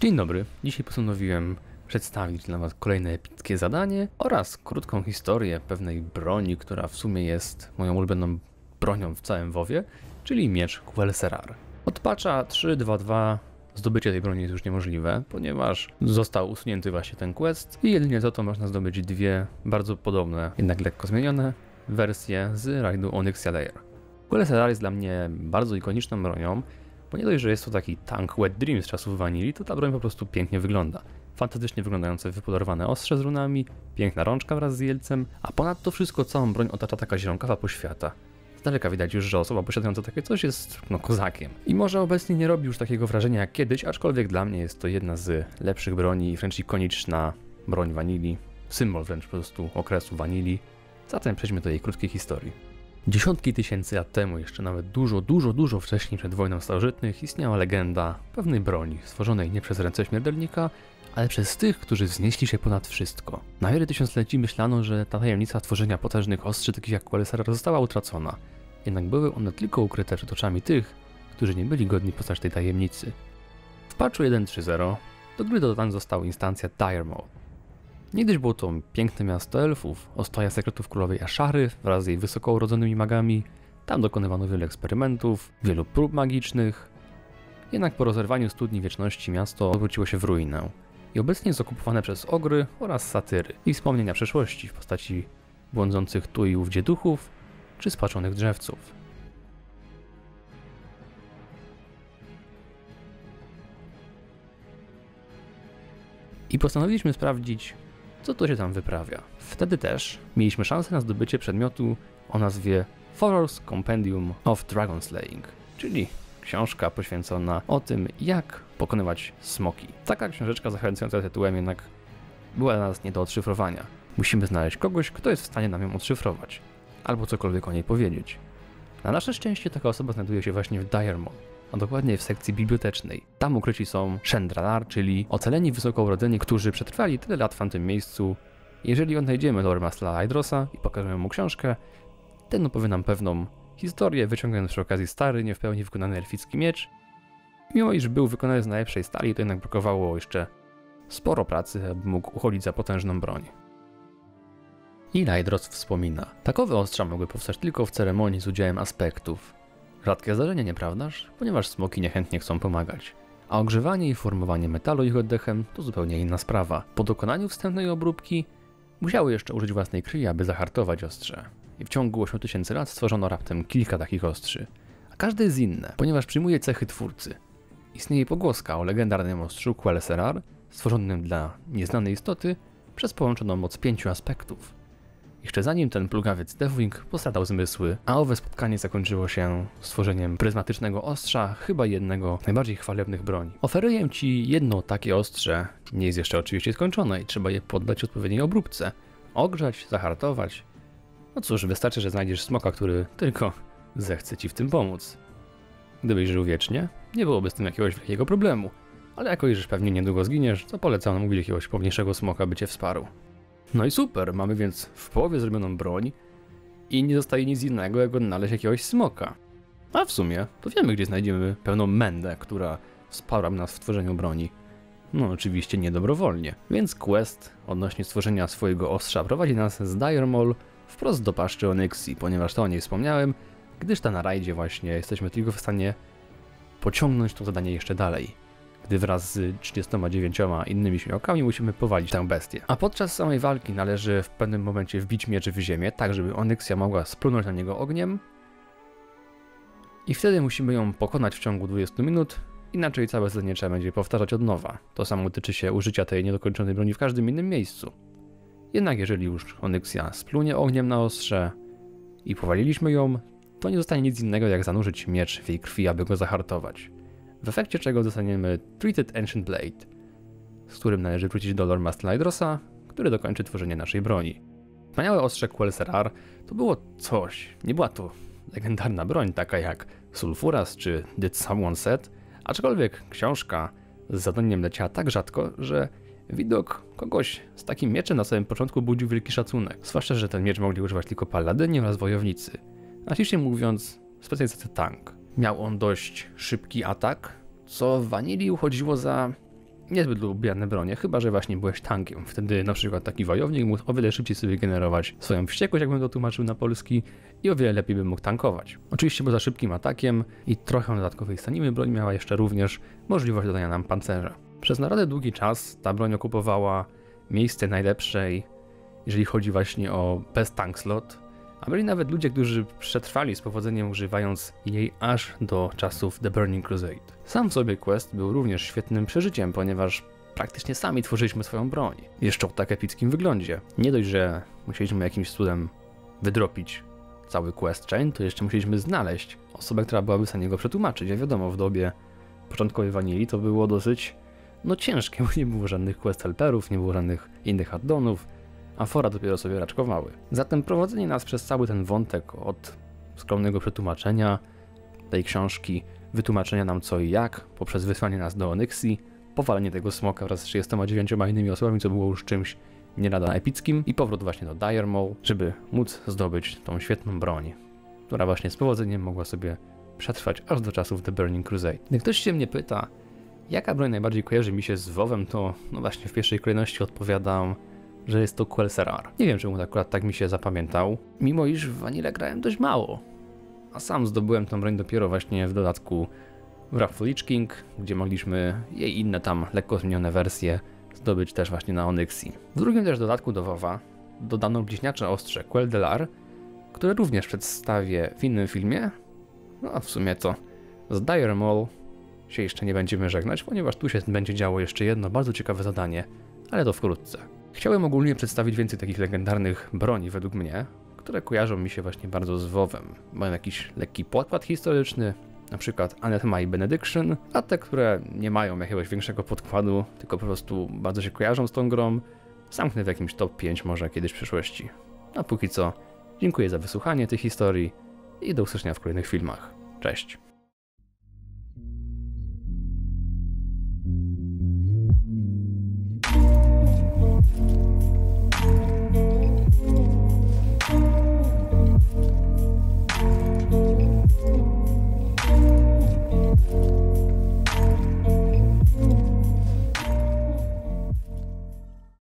Dzień dobry. Dzisiaj postanowiłem przedstawić dla Was kolejne epickie zadanie oraz krótką historię pewnej broni, która w sumie jest moją ulubioną bronią w całym WoWie, czyli miecz Quelserar. Od patcha 3.2.2 zdobycie tej broni jest już niemożliwe, ponieważ został usunięty właśnie ten quest i jedynie za to można zdobyć dwie bardzo podobne, jednak lekko zmienione wersje z rajdu Onyxia Layer. Quelserar jest dla mnie bardzo ikoniczną bronią, bo nie dość, że jest to taki tank Wet Dream z czasów Vanilli, to ta broń po prostu pięknie wygląda. Fantastycznie wyglądające wypolerowane ostrze z runami, piękna rączka wraz z jelcem, a ponadto wszystko całą broń otacza taka zielonkawa poświata. Z daleka widać już, że osoba posiadająca takie coś jest no kozakiem. I może obecnie nie robi już takiego wrażenia jak kiedyś, aczkolwiek dla mnie jest to jedna z lepszych broni i wręcz ikoniczna broń Vanilli. Symbol wręcz po prostu okresu Vanilli. Zatem przejdźmy do jej krótkiej historii. Dziesiątki tysięcy lat temu, jeszcze nawet dużo, dużo, dużo wcześniej przed wojną starożytnych, istniała legenda pewnej broni, stworzonej nie przez ręce śmiertelnika, ale przez tych, którzy wznieśli się ponad wszystko. Na wiele tysiącleci myślano, że ta tajemnica tworzenia potężnych ostrzy takich jak Quelesar została utracona. Jednak były one tylko ukryte przed oczami tych, którzy nie byli godni poznać tej tajemnicy. W patchu 1.3.0 do gry dodana została instancja Dire Mode. Niegdyś było to piękne miasto elfów, ostoja sekretów królowej Ashary wraz z jej wysoko urodzonymi magami. Tam dokonywano wielu eksperymentów, wielu prób magicznych. Jednak po rozerwaniu studni wieczności miasto obróciło się w ruinę i obecnie jest okupowane przez ogry oraz satyry i wspomnienia przeszłości w postaci błądzących tu i ówdzie duchów czy spaczonych drzewców. I postanowiliśmy sprawdzić, co to się tam wyprawia. Wtedy też mieliśmy szansę na zdobycie przedmiotu o nazwie Thor's Compendium of Dragon Slaying, czyli książka poświęcona o tym, jak pokonywać smoki. Taka książeczka zachęcająca tytułem jednak była dla nas nie do odszyfrowania. Musimy znaleźć kogoś, kto jest w stanie nam ją odszyfrować, albo cokolwiek o niej powiedzieć. Na nasze szczęście taka osoba znajduje się właśnie w Diremont, a dokładnie w sekcji bibliotecznej. Tam ukryci są Shendralar, czyli ocaleni wysoko urodzeni, którzy przetrwali tyle lat w tamtym miejscu. Jeżeli odnajdziemy Lord Mastla Hydrosa i pokażemy mu książkę, ten opowie nam pewną historię, wyciągając przy okazji stary, nie w pełni wykonany elficki miecz. Mimo iż był wykonany z najlepszej stali, to jednak brakowało jeszcze sporo pracy, aby mógł uchodzić za potężną broń. I Lydros wspomina, takowe ostrza mogły powstać tylko w ceremonii z udziałem aspektów. Rzadkie zdarzenie, nieprawdaż? Ponieważ smoki niechętnie chcą pomagać. A ogrzewanie i formowanie metalu ich oddechem to zupełnie inna sprawa. Po dokonaniu wstępnej obróbki musiały jeszcze użyć własnej krwi, aby zahartować ostrze. I w ciągu 8000 lat stworzono raptem kilka takich ostrzy. A każde jest inne, ponieważ przyjmuje cechy twórcy. Istnieje pogłoska o legendarnym ostrzu Quelserar, stworzonym dla nieznanej istoty przez połączoną moc pięciu aspektów. Jeszcze zanim ten plugawiec Deathwing postradał zmysły, a owe spotkanie zakończyło się stworzeniem pryzmatycznego ostrza, chyba jednego z najbardziej chwalebnych broni. Oferuję Ci jedno takie ostrze, nie jest jeszcze oczywiście skończone i trzeba je poddać odpowiedniej obróbce. Ogrzać, zahartować. No cóż, wystarczy, że znajdziesz smoka, który tylko zechce Ci w tym pomóc. Gdybyś żył wiecznie, nie byłoby z tym jakiegoś wielkiego problemu. Ale jako iż pewnie niedługo zginiesz, to polecam namówić jakiegoś pomniejszego smoka, by Cię wsparł. No i super, mamy więc w połowie zrobioną broń i nie zostaje nic innego, jak odnaleźć jakiegoś smoka. A w sumie, to wiemy, gdzie znajdziemy pełną mędę, która wsparła nas w tworzeniu broni. No oczywiście niedobrowolnie. Więc quest odnośnie stworzenia swojego ostrza prowadzi nas z Dire Mall wprost do paszczy Onyxi, ponieważ to o niej wspomniałem, gdyż ta na rajdzie właśnie jesteśmy tylko w stanie pociągnąć to zadanie jeszcze dalej gdy wraz z 39 innymi śmiałkami musimy powalić tę bestię. A podczas samej walki należy w pewnym momencie wbić miecz w ziemię, tak żeby Onyxia mogła splunąć na niego ogniem. I wtedy musimy ją pokonać w ciągu 20 minut, inaczej całe zadanie trzeba będzie powtarzać od nowa. To samo tyczy się użycia tej niedokończonej broni w każdym innym miejscu. Jednak jeżeli już Onyxia splunie ogniem na ostrze i powaliliśmy ją, to nie zostanie nic innego jak zanurzyć miecz w jej krwi, aby go zahartować w efekcie czego dostaniemy Treated Ancient Blade, z którym należy wrócić do Lord Master który dokończy tworzenie naszej broni. Wspaniałe ostrze Quelserar to było coś, nie była to legendarna broń taka jak Sulfuras czy Did Someone Said, aczkolwiek książka z zadaniem leciała tak rzadko, że widok kogoś z takim mieczem na samym początku budził wielki szacunek. Zwłaszcza, że ten miecz mogli używać tylko paladyni oraz wojownicy. Naciśnij mówiąc, specjalizacja tank. Miał on dość szybki atak, co w Vanilli uchodziło za niezbyt lubiane bronie, chyba że właśnie byłeś tankiem. Wtedy na przykład taki wojownik mógł o wiele szybciej sobie generować swoją wściekłość, jakbym to tłumaczył na polski, i o wiele lepiej by mógł tankować. Oczywiście poza szybkim atakiem i trochę dodatkowej staniny broń miała jeszcze również możliwość dodania nam pancerza. Przez naprawdę długi czas ta broń okupowała miejsce najlepszej, jeżeli chodzi właśnie o best tank slot, a byli nawet ludzie, którzy przetrwali z powodzeniem używając jej aż do czasów The Burning Crusade. Sam sobie Quest był również świetnym przeżyciem, ponieważ praktycznie sami tworzyliśmy swoją broń. Jeszcze o tak epickim wyglądzie. Nie dość, że musieliśmy jakimś cudem wydropić cały quest chain, to jeszcze musieliśmy znaleźć osobę, która byłaby w stanie go przetłumaczyć. A wiadomo, w dobie początkowej wanili to było dosyć no ciężkie, bo nie było żadnych quest helperów, nie było żadnych innych addonów, a fora dopiero sobie raczkowały. Zatem prowadzenie nas przez cały ten wątek od skromnego przetłumaczenia tej książki, wytłumaczenia nam co i jak, poprzez wysłanie nas do Onyxi, powalenie tego smoka wraz z 39 innymi osobami, co było już czymś nie lada epickim i powrót właśnie do Dire Maul, żeby móc zdobyć tą świetną broń, która właśnie z powodzeniem mogła sobie przetrwać aż do czasów The Burning Crusade. Gdy ktoś się mnie pyta, jaka broń najbardziej kojarzy mi się z WoWem, to no właśnie w pierwszej kolejności odpowiadam że jest to Quelserar. Nie wiem, czemu akurat tak mi się zapamiętał, mimo iż w Vanille grałem dość mało. A sam zdobyłem tą broń dopiero właśnie w dodatku Wrath Lich King, gdzie mogliśmy jej inne tam lekko zmienione wersje zdobyć też właśnie na Onyxi. W drugim też dodatku do WoWa dodano bliźniacze ostrze Queldelar, które również przedstawię w innym filmie. No a w sumie to z Dire Maul się jeszcze nie będziemy żegnać, ponieważ tu się będzie działo jeszcze jedno bardzo ciekawe zadanie, ale to wkrótce. Chciałem ogólnie przedstawić więcej takich legendarnych broni według mnie, które kojarzą mi się właśnie bardzo z WoWem. Mają jakiś lekki podkład historyczny, na przykład Anathema i Benediction, a te, które nie mają jakiegoś większego podkładu, tylko po prostu bardzo się kojarzą z tą grą, zamknę w jakimś top 5 może kiedyś w przyszłości. A póki co, dziękuję za wysłuchanie tej historii i do usłyszenia w kolejnych filmach. Cześć!